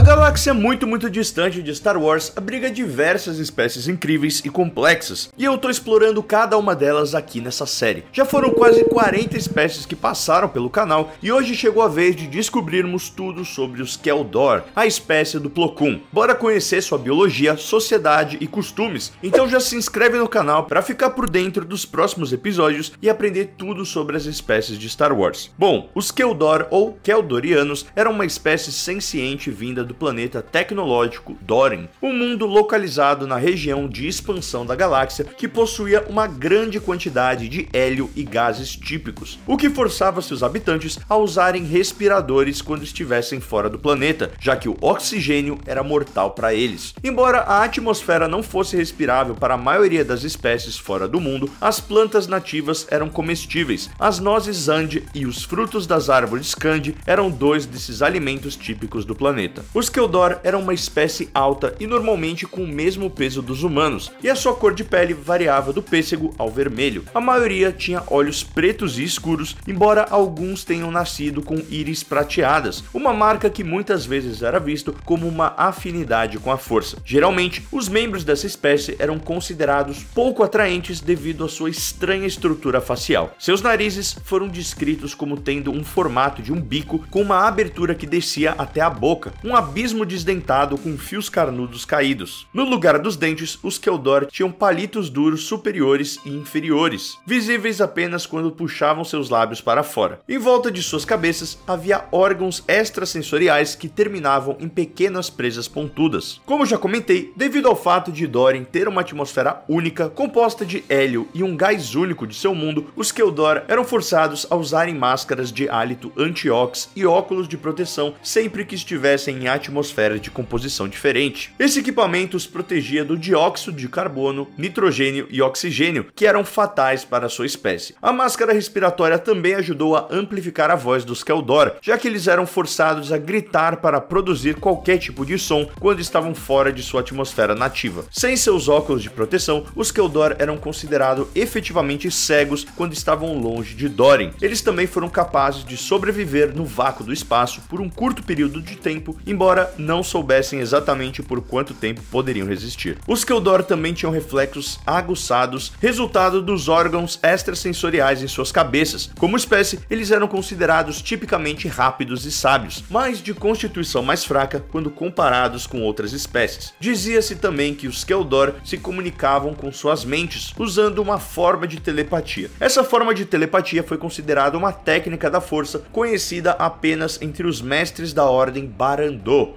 A galáxia muito muito distante de Star Wars abriga diversas espécies incríveis e complexas, e eu tô explorando cada uma delas aqui nessa série. Já foram quase 40 espécies que passaram pelo canal, e hoje chegou a vez de descobrirmos tudo sobre os Keldor, a espécie do Plo Koon. Bora conhecer sua biologia, sociedade e costumes, então já se inscreve no canal para ficar por dentro dos próximos episódios e aprender tudo sobre as espécies de Star Wars. Bom, os Keldor ou Keldorianos eram uma espécie senciente vinda do planeta tecnológico Dorin, um mundo localizado na região de expansão da galáxia que possuía uma grande quantidade de hélio e gases típicos, o que forçava seus habitantes a usarem respiradores quando estivessem fora do planeta, já que o oxigênio era mortal para eles. Embora a atmosfera não fosse respirável para a maioria das espécies fora do mundo, as plantas nativas eram comestíveis. As nozes Zand e os frutos das árvores Kandi eram dois desses alimentos típicos do planeta. Os Keldor eram uma espécie alta e normalmente com o mesmo peso dos humanos, e a sua cor de pele variava do pêssego ao vermelho. A maioria tinha olhos pretos e escuros, embora alguns tenham nascido com íris prateadas, uma marca que muitas vezes era visto como uma afinidade com a força. Geralmente, os membros dessa espécie eram considerados pouco atraentes devido à sua estranha estrutura facial. Seus narizes foram descritos como tendo um formato de um bico com uma abertura que descia até a boca, um abismo desdentado com fios carnudos caídos. No lugar dos dentes, os Keldor tinham palitos duros superiores e inferiores, visíveis apenas quando puxavam seus lábios para fora. Em volta de suas cabeças havia órgãos extrasensoriais que terminavam em pequenas presas pontudas. Como já comentei, devido ao fato de Dorin ter uma atmosfera única, composta de hélio e um gás único de seu mundo, os Keldor eram forçados a usarem máscaras de hálito anti-ox e óculos de proteção sempre que estivessem em atmosfera de composição diferente. Esse equipamento os protegia do dióxido de carbono, nitrogênio e oxigênio, que eram fatais para sua espécie. A máscara respiratória também ajudou a amplificar a voz dos Keldor, já que eles eram forçados a gritar para produzir qualquer tipo de som quando estavam fora de sua atmosfera nativa. Sem seus óculos de proteção, os Keldor eram considerados efetivamente cegos quando estavam longe de Dorin. Eles também foram capazes de sobreviver no vácuo do espaço por um curto período de tempo, embora não soubessem exatamente por quanto tempo poderiam resistir. Os Keldor também tinham reflexos aguçados, resultado dos órgãos extrasensoriais em suas cabeças. Como espécie, eles eram considerados tipicamente rápidos e sábios, mas de constituição mais fraca quando comparados com outras espécies. Dizia-se também que os Keldor se comunicavam com suas mentes, usando uma forma de telepatia. Essa forma de telepatia foi considerada uma técnica da força conhecida apenas entre os mestres da Ordem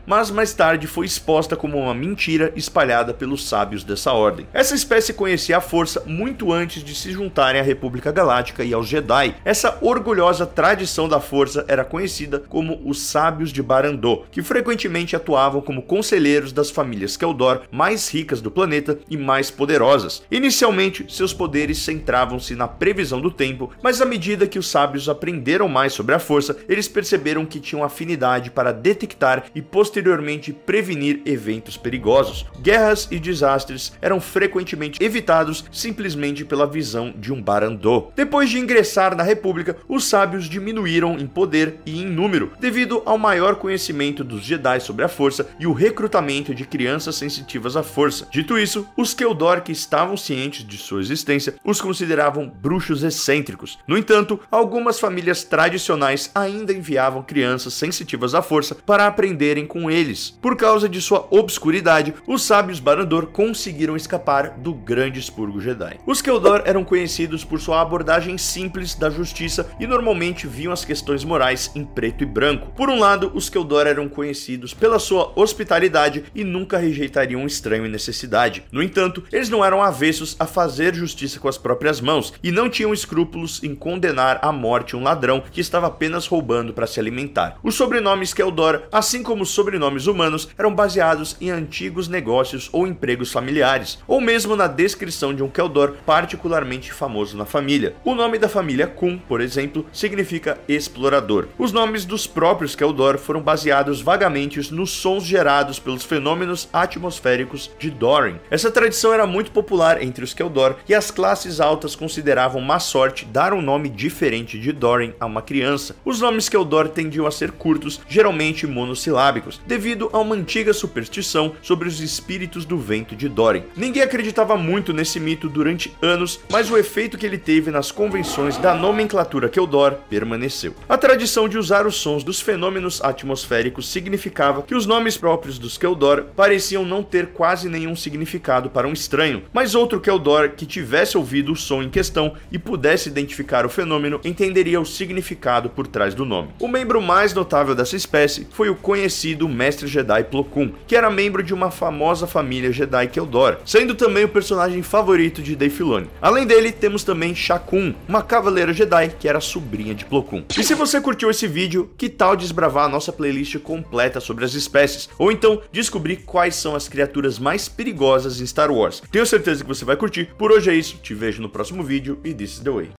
Mas mais tarde foi exposta como uma mentira espalhada pelos sábios dessa ordem. Essa espécie conhecia a força muito antes de se juntarem à República Galáctica e aos Jedi. Essa orgulhosa tradição da força era conhecida como os Sábios de Barandô, que frequentemente atuavam como conselheiros das famílias Keldor mais ricas do planeta e mais poderosas. Inicialmente, seus poderes centravam-se na previsão do tempo, mas à medida que os sábios aprenderam mais sobre a força, eles perceberam que tinham afinidade para detectar e posteriormente prevenir eventos perigosos. Guerras e desastres eram frequentemente evitados simplesmente pela visão de um Barandô. Depois de ingressar na República, os sábios diminuíram em poder e em número, devido ao maior conhecimento dos Jedi sobre a força e o recrutamento de crianças sensitivas à força. Dito isso, os Keldor que estavam cientes de sua existência os consideravam bruxos excêntricos. No entanto, algumas famílias tradicionais ainda enviavam crianças sensitivas à força para com eles. Por causa de sua obscuridade, os sábios Barandor conseguiram escapar do grande expurgo Jedi. Os Keldor eram conhecidos por sua abordagem simples da justiça e normalmente viam as questões morais em preto e branco. Por um lado, os Keldor eram conhecidos pela sua hospitalidade e nunca rejeitariam um estranho em necessidade. No entanto, eles não eram avessos a fazer justiça com as próprias mãos e não tinham escrúpulos em condenar à morte um ladrão que estava apenas roubando para se alimentar. Os sobrenomes Keldor, assim como os sobrenomes humanos, eram baseados em antigos negócios ou empregos familiares, ou mesmo na descrição de um Keldor particularmente famoso na família. O nome da família Kun, por exemplo, significa explorador. Os nomes dos próprios Keldor foram baseados vagamente nos sons gerados pelos fenômenos atmosféricos de Dorin. Essa tradição era muito popular entre os Keldor e as classes altas consideravam má sorte dar um nome diferente de Dorin a uma criança. Os nomes Keldor tendiam a ser curtos, geralmente monossilábicos devido a uma antiga superstição sobre os espíritos do vento de Thorin. Ninguém acreditava muito nesse mito durante anos, mas o efeito que ele teve nas convenções da nomenclatura Keldor permaneceu. A tradição de usar os sons dos fenômenos atmosféricos significava que os nomes próprios dos Keldor pareciam não ter quase nenhum significado para um estranho, mas outro Keldor que tivesse ouvido o som em questão e pudesse identificar o fenômeno entenderia o significado por trás do nome. O membro mais notável dessa espécie foi o conhecido Mestre Jedi Plo Koon, que era membro de uma famosa família Jedi Keldor, sendo também o personagem favorito de Dave Filoni. Além dele, temos também Shakun, uma cavaleira Jedi que era sobrinha de Plo Koon. E se você curtiu esse vídeo, que tal desbravar a nossa playlist completa sobre as espécies, ou então descobrir quais são as criaturas mais perigosas em Star Wars? Tenho certeza que você vai curtir. Por hoje é isso, te vejo no próximo vídeo e this is the way.